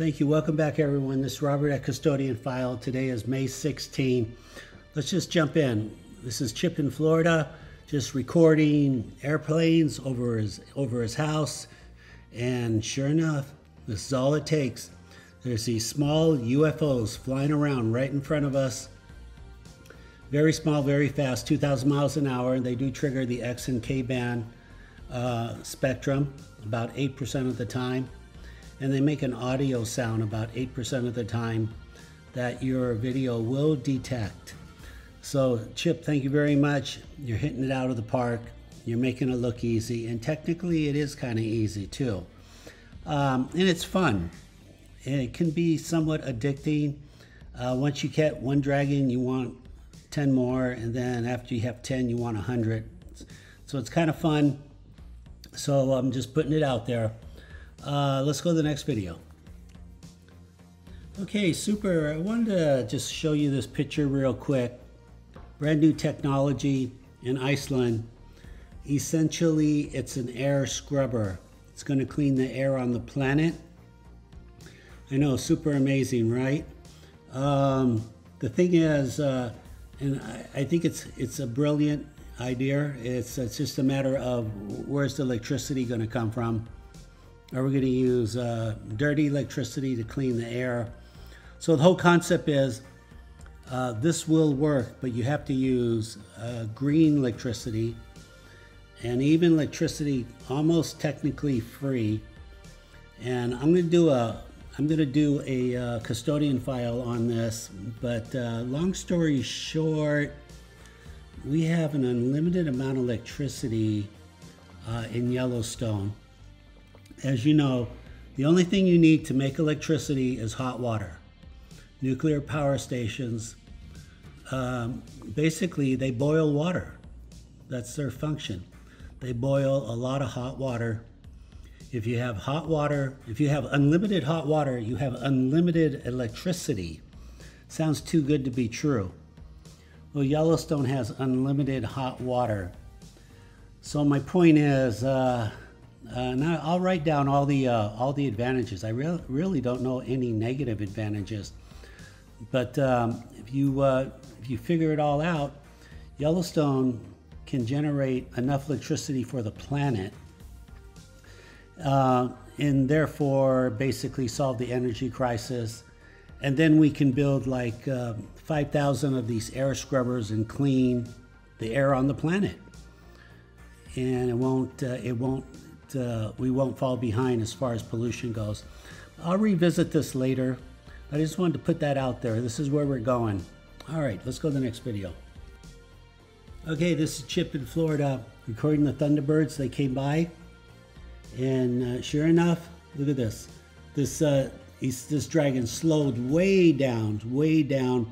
Thank you. Welcome back, everyone. This is Robert at Custodian File. Today is May 16. Let's just jump in. This is Chip in Florida, just recording airplanes over his over his house, and sure enough, this is all it takes. There's these small UFOs flying around right in front of us. Very small, very fast, 2,000 miles an hour, and they do trigger the X and K band uh, spectrum about 8% of the time and they make an audio sound about 8% of the time that your video will detect. So, Chip, thank you very much. You're hitting it out of the park. You're making it look easy, and technically, it is kind of easy too. Um, and it's fun. And it can be somewhat addicting. Uh, once you get one dragon, you want 10 more, and then after you have 10, you want 100. So, it's kind of fun. So, I'm just putting it out there. Uh, let's go to the next video. Okay, super. I wanted to just show you this picture real quick. Brand new technology in Iceland. Essentially, it's an air scrubber. It's going to clean the air on the planet. I know, super amazing, right? Um, the thing is, uh, and I, I, think it's it's a brilliant idea. It's it's just a matter of where's the electricity going to come from. Are we going to use uh, dirty electricity to clean the air? So the whole concept is uh, this will work, but you have to use uh, green electricity and even electricity almost technically free. And I'm going to do a I'm going to do a uh, custodian file on this, but uh, long story short, we have an unlimited amount of electricity uh, in Yellowstone as you know, the only thing you need to make electricity is hot water. Nuclear power stations, um, basically, they boil water. That's their function. They boil a lot of hot water. If you have hot water, if you have unlimited hot water, you have unlimited electricity. Sounds too good to be true. Well, Yellowstone has unlimited hot water. So my point is, uh, uh, now I'll write down all the uh, all the advantages. I re- really don't know any negative advantages, but um, if you uh, if you figure it all out, Yellowstone can generate enough electricity for the planet, uh, and therefore basically solve the energy crisis. And then we can build like um, 5,000 of these air scrubbers and clean the air on the planet. And it won't uh, it won't uh, we won't fall behind as far as pollution goes. I'll revisit this later. I just wanted to put that out there. This is where we're going. All right, let's go to the next video. Okay, this is Chip in Florida recording the Thunderbirds. They came by, and uh, sure enough, look at this. This uh, this dragon slowed way down, way down,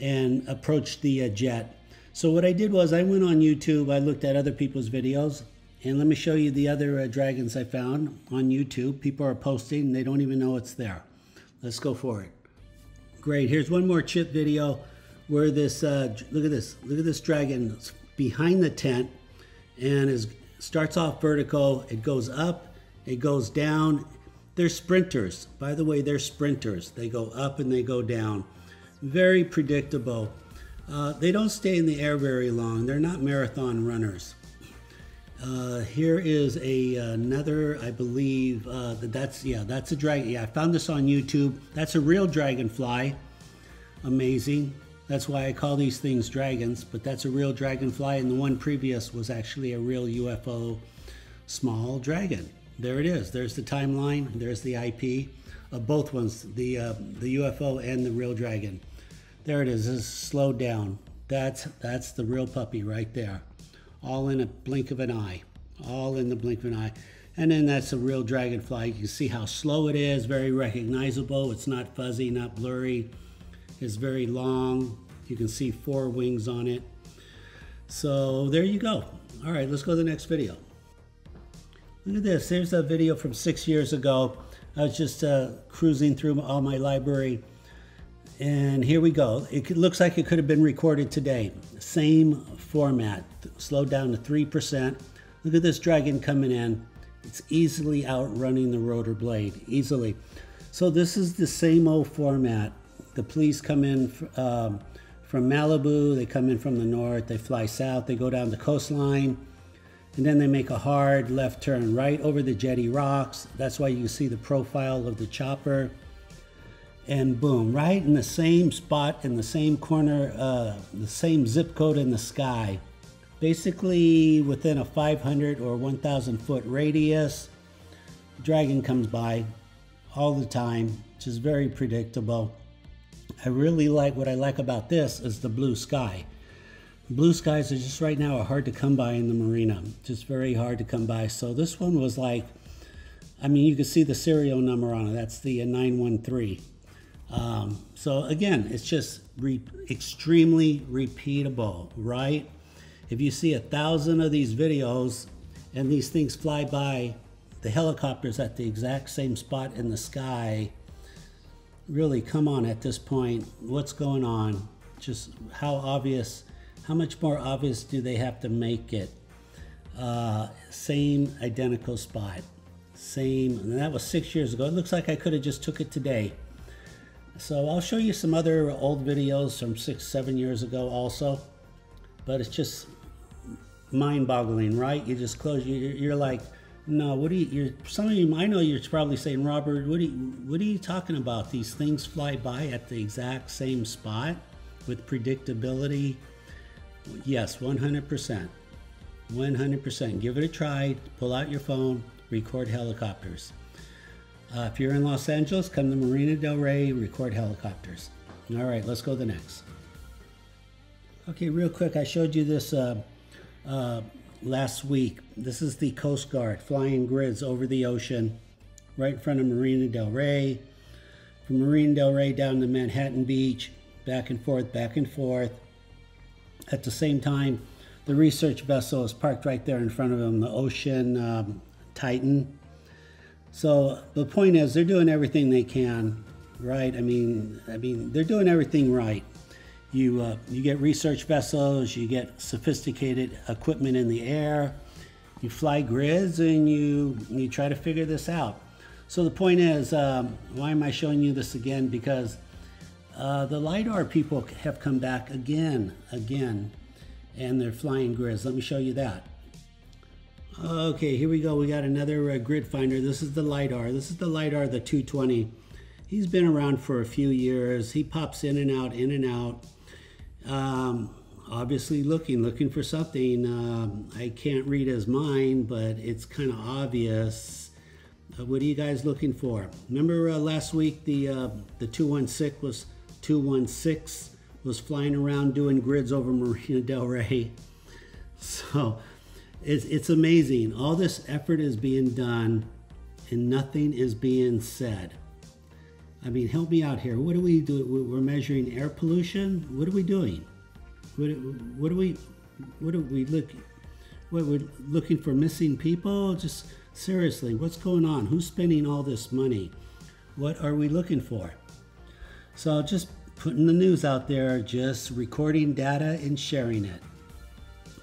and approached the uh, jet. So what I did was I went on YouTube. I looked at other people's videos. And let me show you the other uh, dragons I found on YouTube. People are posting, they don't even know it's there. Let's go for it. Great, here's one more chip video where this, uh, look at this, look at this dragon it's behind the tent and is starts off vertical, it goes up, it goes down. They're sprinters. By the way, they're sprinters. They go up and they go down. Very predictable. Uh, they don't stay in the air very long. They're not marathon runners. Uh, here is a another, I believe uh, that's yeah, that's a dragon. Yeah, I found this on YouTube. That's a real dragonfly. Amazing. That's why I call these things dragons. But that's a real dragonfly, and the one previous was actually a real UFO small dragon. There it is. There's the timeline. There's the IP of both ones, the uh, the UFO and the real dragon. There it is. It's slowed down. That's that's the real puppy right there all in a blink of an eye, all in the blink of an eye. And then that's a real dragonfly. You can see how slow it is, very recognizable. It's not fuzzy, not blurry. It's very long. You can see four wings on it. So there you go. All right, let's go to the next video. Look at this. There's a video from six years ago. I was just uh, cruising through all my library and here we go. It looks like it could have been recorded today. Same format, slowed down to 3%. Look at this dragon coming in. It's easily outrunning the rotor blade, easily. So this is the same old format. The police come in um, from Malibu, they come in from the north, they fly south, they go down the coastline, and then they make a hard left turn right over the jetty rocks. That's why you see the profile of the chopper. And boom, right in the same spot, in the same corner, uh, the same zip code in the sky. Basically within a 500 or 1,000 foot radius, dragon comes by all the time, which is very predictable. I really like what I like about this is the blue sky. Blue skies are just right now are hard to come by in the marina. Just very hard to come by. So this one was like, I mean, you can see the serial number on it. That's the 913. Um, so again, it's just re extremely repeatable, right? If you see a thousand of these videos and these things fly by, the helicopter's at the exact same spot in the sky, really come on at this point what's going on? Just how obvious how much more obvious do they have to make it? Uh, same identical spot same and that was six years ago. It looks like i could have just took it today so i'll show you some other old videos from six seven years ago also but it's just mind-boggling right you just close you're, you're like no, what are you? You're, some of you, I know you're probably saying, Robert, what are you, what are you talking about? These things fly by at the exact same spot with predictability. Yes, 100%. 100%. Give it a try. Pull out your phone. Record helicopters. Uh, if you're in Los Angeles, come to Marina Del Rey. Record helicopters. All right, let's go to the next. Okay, real quick, I showed you this. Uh, uh, last week. This is the Coast Guard flying grids over the ocean right in front of Marina Del Rey. From Marina Del Rey down to Manhattan Beach, back and forth, back and forth. At the same time, the research vessel is parked right there in front of them, the Ocean um, Titan. So the point is, they're doing everything they can, right? I mean, I mean, they're doing everything right. You, uh, you get research vessels, you get sophisticated equipment in the air, you fly grids, and you, you try to figure this out. So the point is, um, why am I showing you this again? Because uh, the LiDAR people have come back again, again, and they're flying grids. Let me show you that. Okay, here we go. We got another uh, grid finder. This is the LiDAR. This is the LiDAR, the 220. He's been around for a few years. He pops in and out, in and out. Um, obviously looking, looking for something. Um, I can't read his mind, but it's kind of obvious. Uh, what are you guys looking for? Remember uh, last week the uh, the 216 was 216 was flying around doing grids over Marina Del Rey. So it's it's amazing. All this effort is being done, and nothing is being said. I mean, help me out here. What do we do? We're measuring air pollution. What are we doing? What, what are we? What are we looking? What we're looking for missing people? Just seriously, what's going on? Who's spending all this money? What are we looking for? So just putting the news out there, just recording data and sharing it.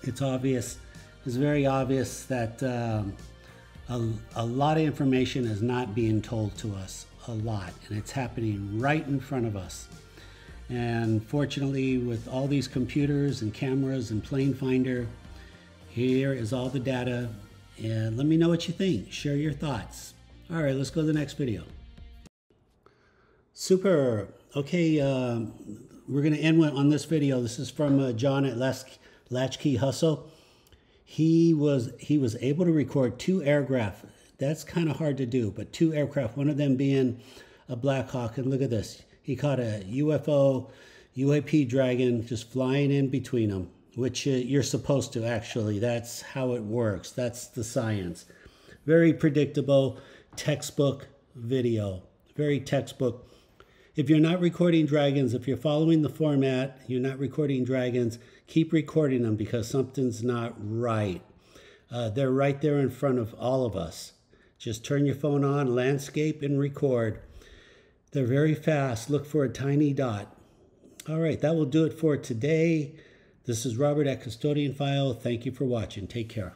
It's obvious. It's very obvious that um, a, a lot of information is not being told to us a lot, and it's happening right in front of us. And fortunately, with all these computers and cameras and plane finder, here is all the data. And let me know what you think. Share your thoughts. All right, let's go to the next video. Super. Okay, uh, we're going to end on this video. This is from uh, John at Latchkey Hustle. He was he was able to record two aircraft that's kind of hard to do, but two aircraft, one of them being a Black Hawk, and look at this. He caught a UFO, UAP Dragon just flying in between them, which uh, you're supposed to actually. That's how it works. That's the science. Very predictable, textbook video. Very textbook. If you're not recording dragons, if you're following the format, you're not recording dragons, keep recording them because something's not right. Uh, they're right there in front of all of us. Just turn your phone on, landscape, and record. They're very fast. Look for a tiny dot. All right, that will do it for today. This is Robert at Custodian File. Thank you for watching. Take care.